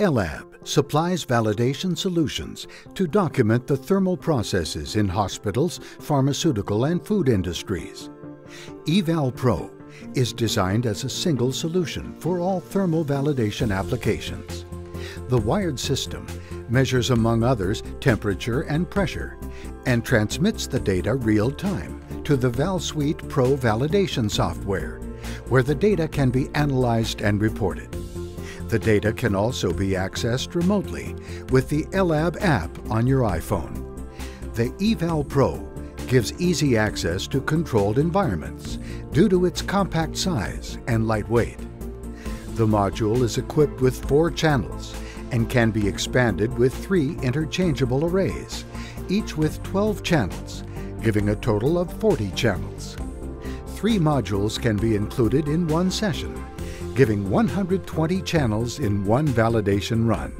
Ellab supplies validation solutions to document the thermal processes in hospitals, pharmaceutical, and food industries. E-Val Pro is designed as a single solution for all thermal validation applications. The wired system measures, among others, temperature and pressure and transmits the data real-time to the ValSuite Pro validation software, where the data can be analyzed and reported. The data can also be accessed remotely with the Ellab app on your iPhone. The E-Val Pro gives easy access to controlled environments due to its compact size and lightweight. The module is equipped with four channels and can be expanded with three interchangeable arrays, each with 12 channels, giving a total of 40 channels. Three modules can be included in one session, giving 120 channels in one validation run.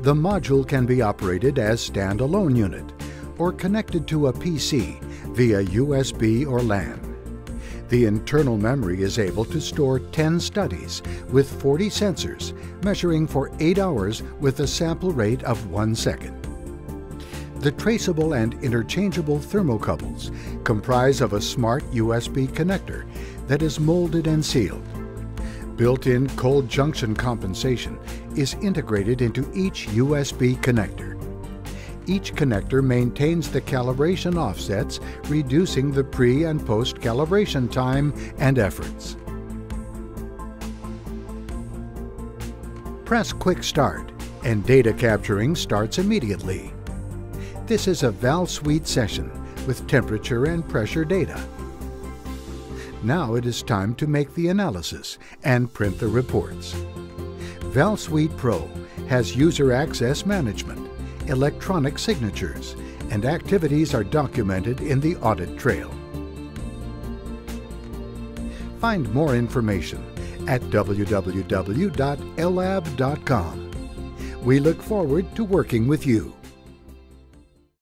The module can be operated as standalone unit or connected to a PC via USB or LAN. The internal memory is able to store 10 studies with 40 sensors measuring for 8 hours with a sample rate of 1 second. The traceable and interchangeable thermocouples comprise of a smart USB connector that is molded and sealed. Built-in cold junction compensation is integrated into each USB connector. Each connector maintains the calibration offsets, reducing the pre- and post-calibration time and efforts. Press Quick Start and data capturing starts immediately. This is a ValSuite session with temperature and pressure data. Now it is time to make the analysis and print the reports. ValSuite Pro has user access management, electronic signatures, and activities are documented in the audit trail. Find more information at www.ellab.com. We look forward to working with you.